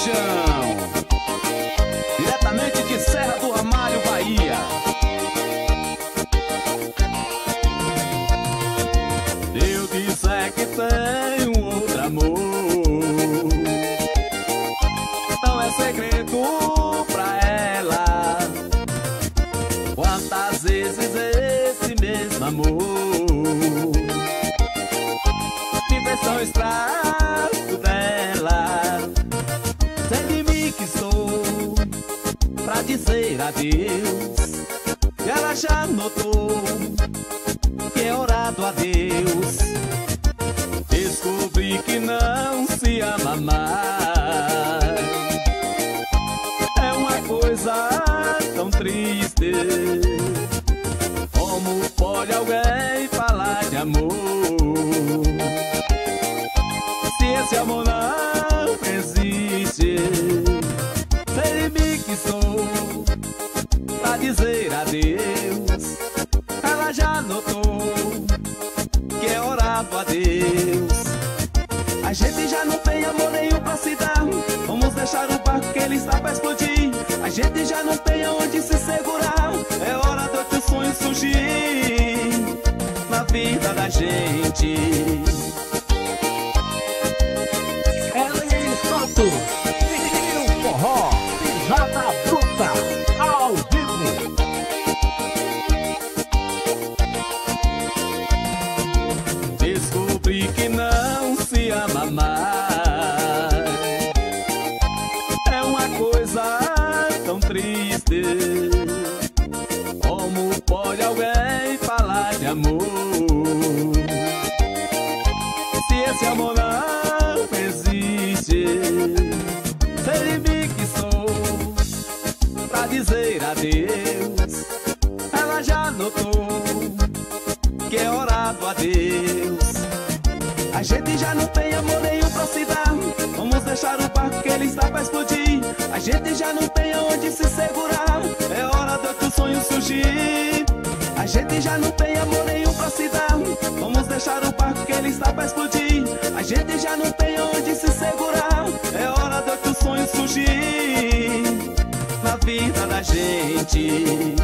paixão. Diretamente de Serra do Ramalho, Bahia. Eu disse é que tem um outro amor. Não é segredo pra ela. Quantas vezes esse mesmo amor? dizer adeus. Ela já notou que é orado a Deus. Descobri que não se ama mais. É uma coisa tão triste. Como pode alguém falar de amor? Se esse amor não que sou pra dizer adeus. Ela já notou que é hora do adeus. A gente já não tem amor nenhum pra se dar. Vamos deixar o barco que ele está pra explodir. A gente já não tem aonde se segurar. É hora do outro sonho surgir na vida da gente. Triste. Como pode alguém falar de amor? Se esse amor não existe, sei me que sou pra dizer adeus. Ela já notou que é hora do adeus. A gente já não tem amor nenhum pra se dar. Vamos deixar o barco que ele está pra explodir. A gente já não se segurar. É hora do outro sonho surgir. A gente já não tem amor nenhum pra se dar. Vamos deixar o barco que ele está pra explodir. A gente já não tem aonde se segurar. É hora do outro sonho surgir na vida da gente.